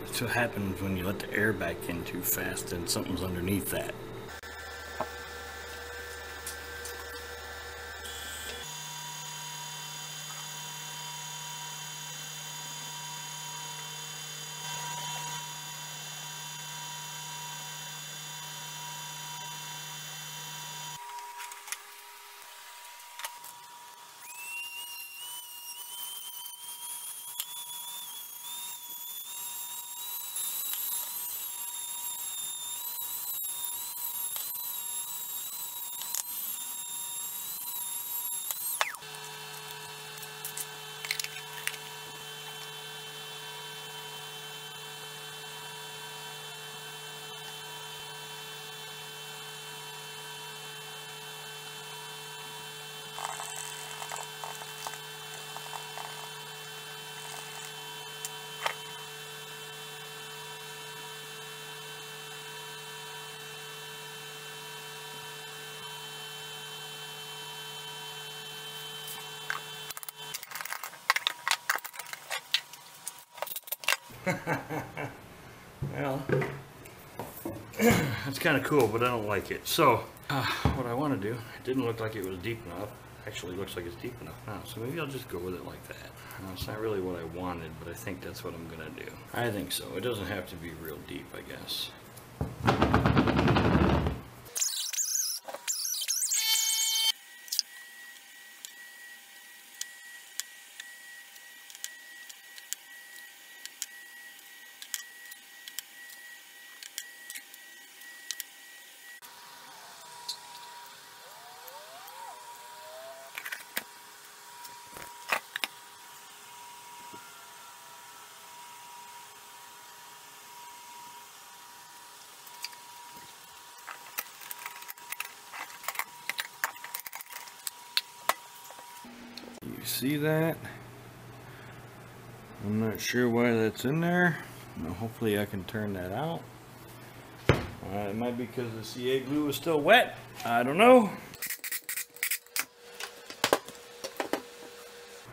That's what happens when you let the air back in too fast and something's underneath that. Well, that's kind of cool, but I don't like it. So, uh, what I want to do, it didn't look like it was deep enough. Actually, looks like it's deep enough now. So maybe I'll just go with it like that. Uh, it's not really what I wanted, but I think that's what I'm going to do. I think so. It doesn't have to be real deep, I guess. You see that? I'm not sure why that's in there. Hopefully I can turn that out. Uh, it might be because the CA glue is still wet. I don't know.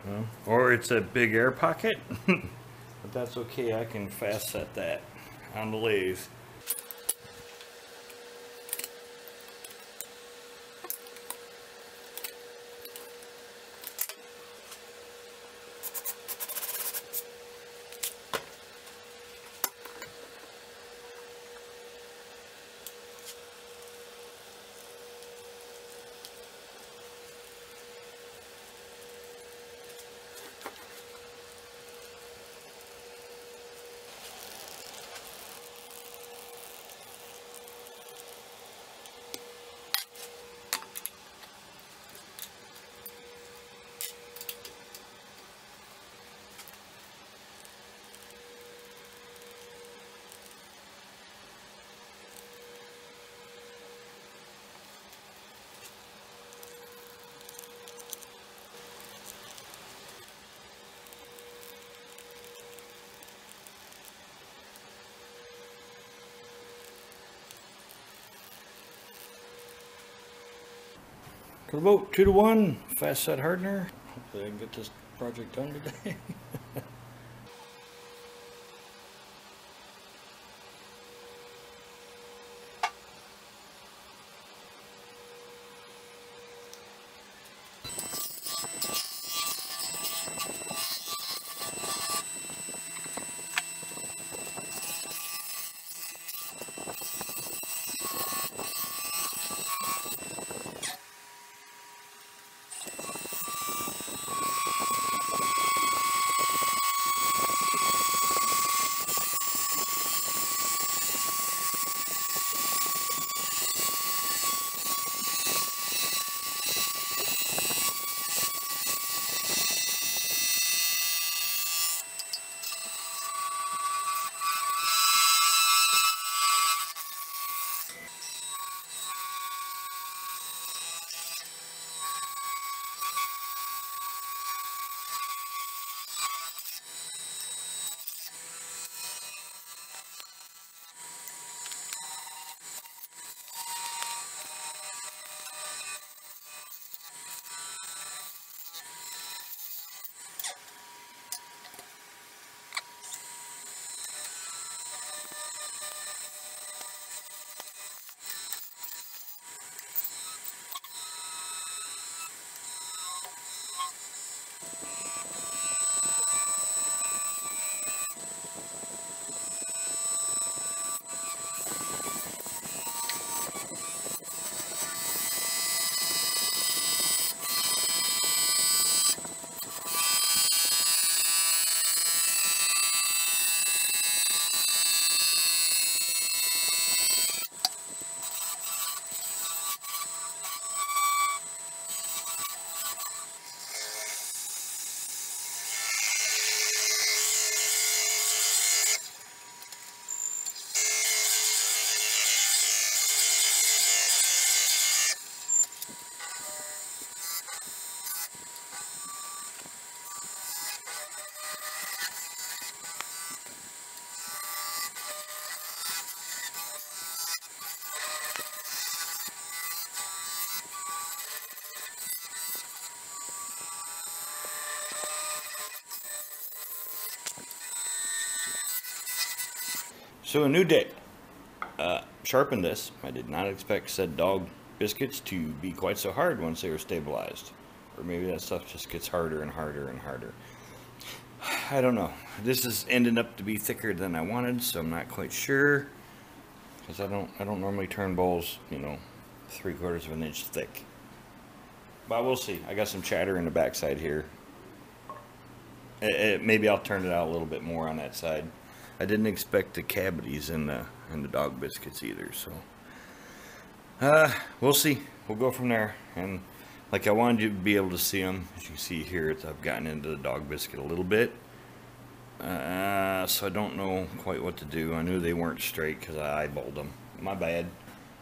Well, or it's a big air pocket. but that's okay. I can fast set that on the lathe. Total Boat, two to one, fast set hardener. Hopefully I can get this project done today. So a new day. Uh, sharpened this. I did not expect said dog biscuits to be quite so hard once they were stabilized. Or maybe that stuff just gets harder and harder and harder. I don't know. This is ending up to be thicker than I wanted, so I'm not quite sure. Because I don't, I don't normally turn bowls, you know, three quarters of an inch thick. But we'll see. I got some chatter in the backside here. It, it, maybe I'll turn it out a little bit more on that side. I didn't expect the cavities in the in the dog biscuits either, so uh, we'll see. We'll go from there. And like I wanted you to be able to see them, as you can see here, I've gotten into the dog biscuit a little bit. Uh, so I don't know quite what to do. I knew they weren't straight because I eyeballed them. My bad.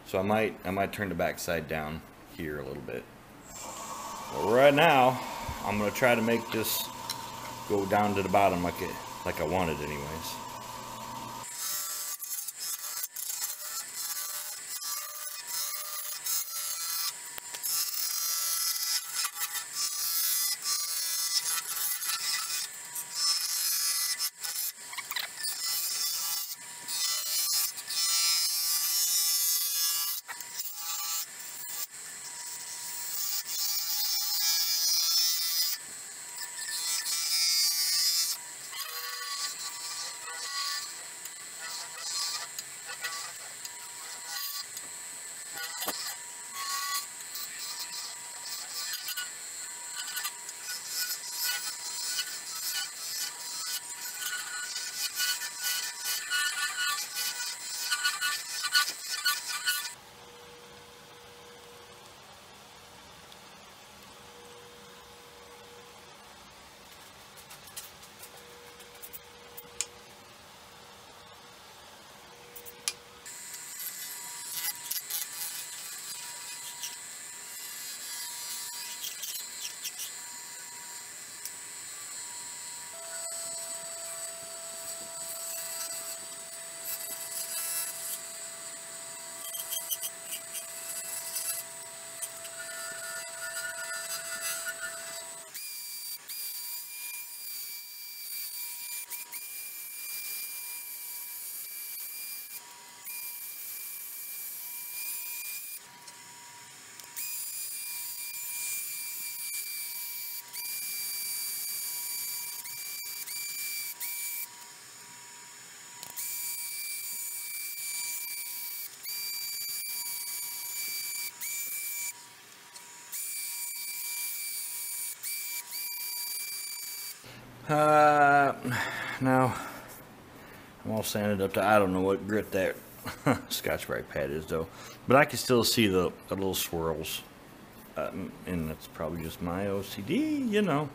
So I might I might turn the back side down here a little bit. But right now, I'm gonna try to make this go down to the bottom like it like I wanted anyways. Uh, now, I'm all sanded up to, I don't know what grit that Scotch-Brite pad is though, but I can still see the, the little swirls. Uh, and that's probably just my OCD, you know.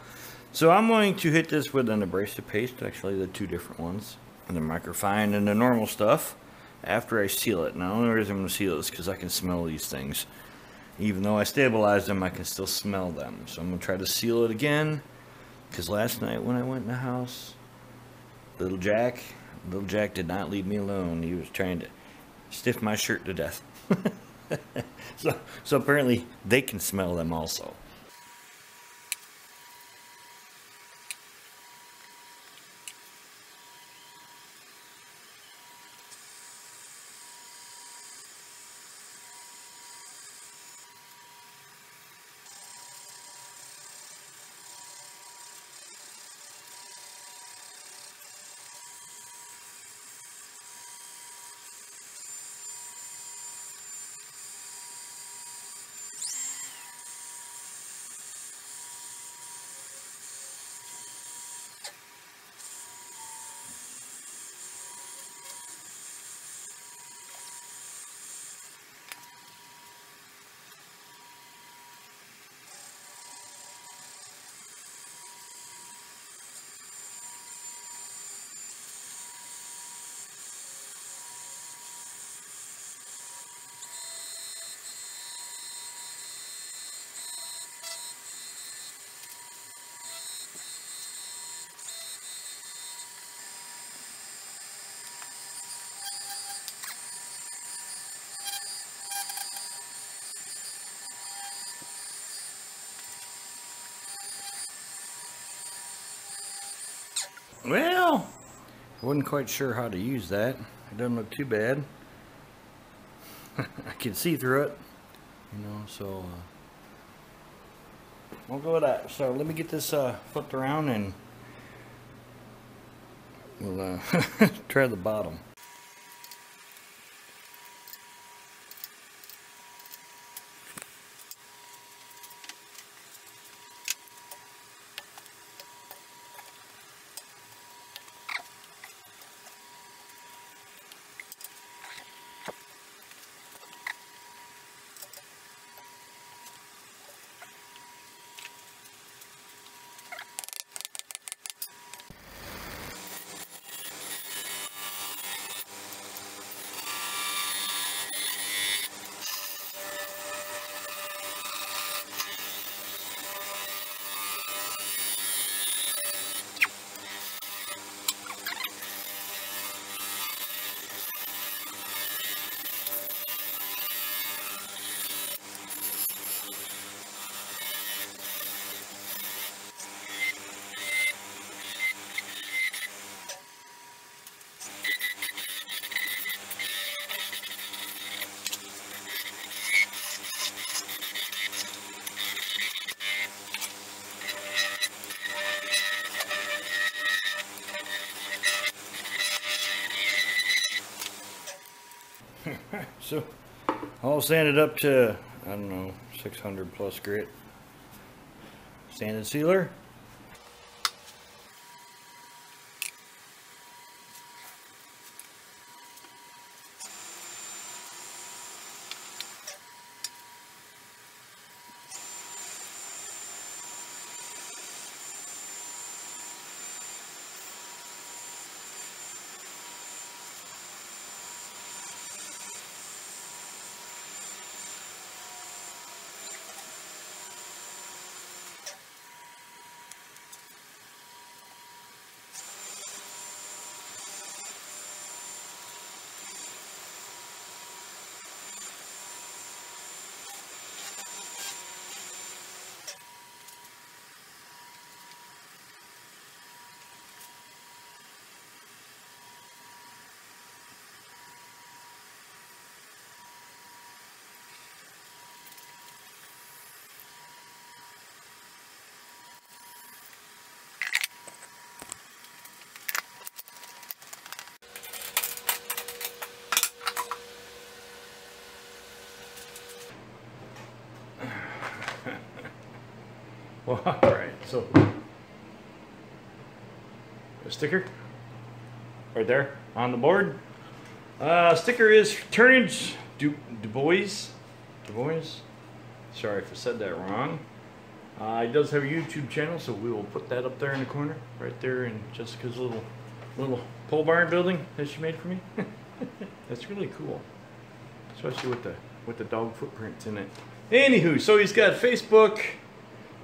So I'm going to hit this with an abrasive paste, actually the two different ones, and the microfine and the normal stuff after I seal it. Now the only reason I'm going to seal it is because I can smell these things. Even though I stabilized them, I can still smell them. So I'm going to try to seal it again because last night when I went in the house, little Jack, little Jack did not leave me alone. He was trying to stiff my shirt to death. so, so apparently they can smell them also. Well, wasn't quite sure how to use that. It doesn't look too bad. I can see through it, you know, so uh, we'll go with that. So let me get this uh, flipped around and we'll uh, try the bottom. so all sanded up to I don't know 600 plus grit. Sanded sealer All right, so a sticker right there on the board. Uh, sticker is Tournage du, du Bois. Du Bois. Sorry if I said that wrong. Uh, he does have a YouTube channel, so we will put that up there in the corner, right there in Jessica's little little pole barn building that she made for me. That's really cool, especially with the with the dog footprints in it. Anywho, so he's got Facebook.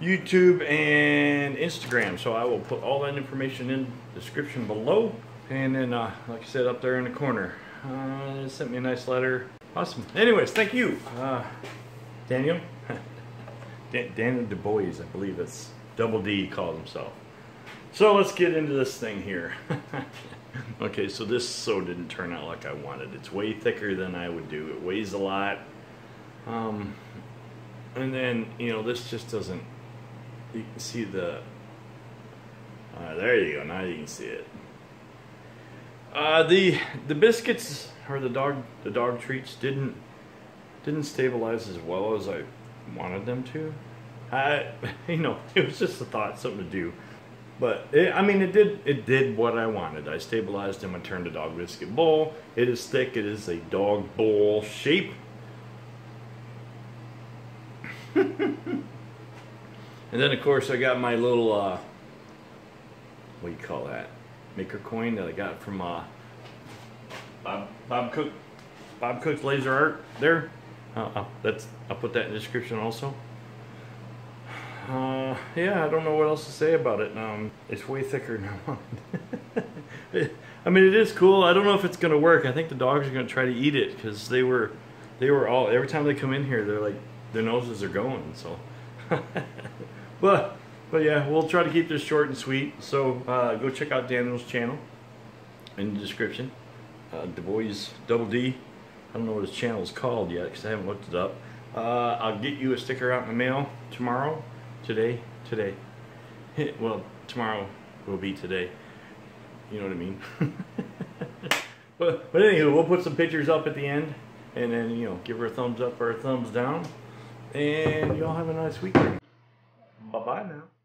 YouTube and Instagram. So I will put all that information in the description below. And then, uh, like I said, up there in the corner. Uh, sent me a nice letter. Awesome. Anyways, thank you, uh, Daniel. Dan Daniel Du Bois, I believe that's double D calls himself. So let's get into this thing here. okay, so this so didn't turn out like I wanted. It's way thicker than I would do. It weighs a lot. Um, and then, you know, this just doesn't you can see the uh, there you go now you can see it. Uh, the the biscuits or the dog the dog treats didn't didn't stabilize as well as I wanted them to. I you know it was just a thought something to do. But it, I mean it did it did what I wanted. I stabilized them I turned the dog biscuit bowl. It is thick. It is a dog bowl shape And then of course I got my little, uh, what do you call that? Maker coin that I got from uh, Bob, Bob Cook, Bob Cook's Laser Art there. Uh, that's I'll put that in the description also. Uh, yeah, I don't know what else to say about it. Um, it's way thicker now. I mean, it is cool. I don't know if it's gonna work. I think the dogs are gonna try to eat it because they were, they were all every time they come in here, they're like their noses are going. So. but but yeah, we'll try to keep this short and sweet. So uh, go check out Daniel's channel. in the description. Uh, Du Bois Double D. I don't know what his channel is called yet because I haven't looked it up. Uh, I'll get you a sticker out in the mail tomorrow. Today, today. well, tomorrow will be today. You know what I mean? but but anywho, we'll put some pictures up at the end, and then you know give her a thumbs up or a thumbs down, and y'all have a nice weekend. Bye bye now.